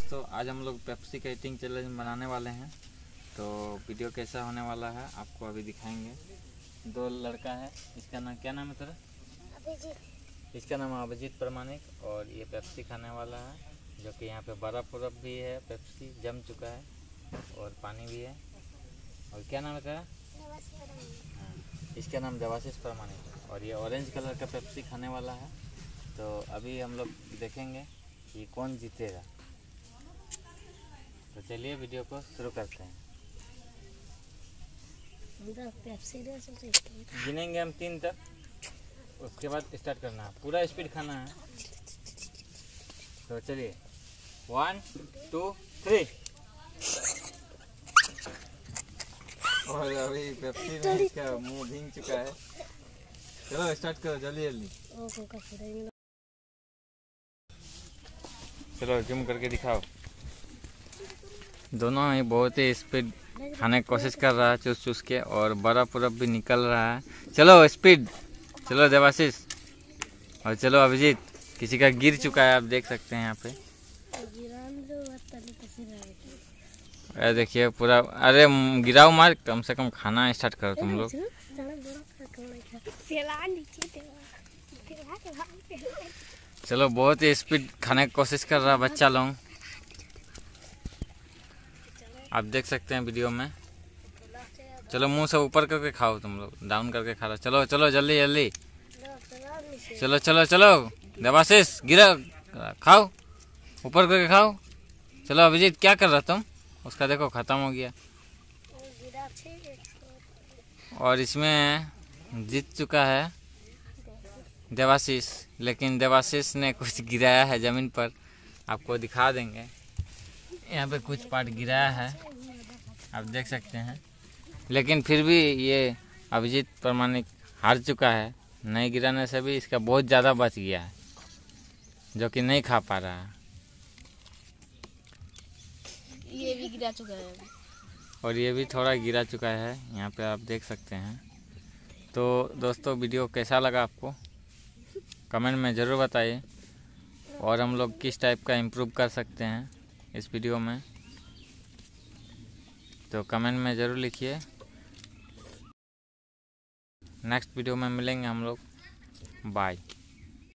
दोस्तों आज हम लोग पेप्सी का ईटिंग चैलेंज बनाने वाले हैं। तो वीडियो कैसा होने वाला है आपको अभी दिखाएँगे। दो लड़का है इसका नाम क्या नाम है तेरा? अभिजीत। इसका नाम अभिजीत प्रमाणिक और ये पेप्सी खाने वाला है जो कि यहाँ पे बर्फ़ उर्फ़ भी है पेप्सी जम चुका है और पानी भी है। और क्या नाम है तेरा? इसका नाम देवाशीष प्रमाणिक है और ये ऑरेंज कलर का पेप्सी खाने वाला है। तो अभी हम लोग देखेंगे कि कौन जीतेगा। तो चलिए वीडियो को शुरू करते हैं। गिनेंगे हम तीन तक। उसके बाद स्टार्ट करना है। पूरा स्पीड खाना है। तो चलिए। वन टू थ्री और अभी पेप्सी में इसका मुँह भींग चुका है। चलो स्टार्ट करो जल्दी जल्दी। चलो जूम करके दिखाओ। दोनों ही बहुत ही स्पीड खाने की कोशिश कर रहा है चूस चूस के, और बर्फ़ उर्फ़ भी निकल रहा है। चलो, स्पीड। चलो, देवाशीष। और चलो, अभिजीत। किसी का गिर चुका है, आप देख सकते हैं यहाँ पे। अरे, देखिए, पूरा अरे, गिराओ मार। कम से कम खाना स्टार्ट करो तुम लोग। चलो, बहुत ही स्पीड खाने की कोशिश कर रहा बच्चा लोग। आप देख सकते हैं वीडियो में। चलो मुँह से ऊपर करके खाओ तुम लोग डाउन करके खा रहे। चलो चलो, जल्दी जल्दी। चलो चलो चलो, देवाशीष, गिरा, खाओ, ऊपर करके खाओ। चलो, अभिजीत, क्या कर रहा तुम? उसका देखो, ख़त्म हो गया। और इसमें जीत चुका है देवाशीष, लेकिन देवाशीष ने कुछ गिराया है ज़मीन पर। आपको दिखा देंगे। यहाँ पे कुछ पार्ट गिराया है। आप देख सकते हैं। लेकिन फिर भी ये अभिजीत प्रमाणिक हार चुका है। नहीं गिराने से भी इसका बहुत ज़्यादा बच गया है जो कि नहीं खा पा रहा है। ये भी गिरा चुका है और ये भी थोड़ा गिरा चुका है यहाँ पे आप देख सकते हैं। तो दोस्तों वीडियो कैसा लगा आपको? कमेंट में ज़रूर बताइए। और हम लोग किस टाइप का इम्प्रूव कर सकते हैं? इस वीडियो में। तो कमेंट में ज़रूर लिखिए। नेक्स्ट वीडियो में मिलेंगे हम लोग। बाय।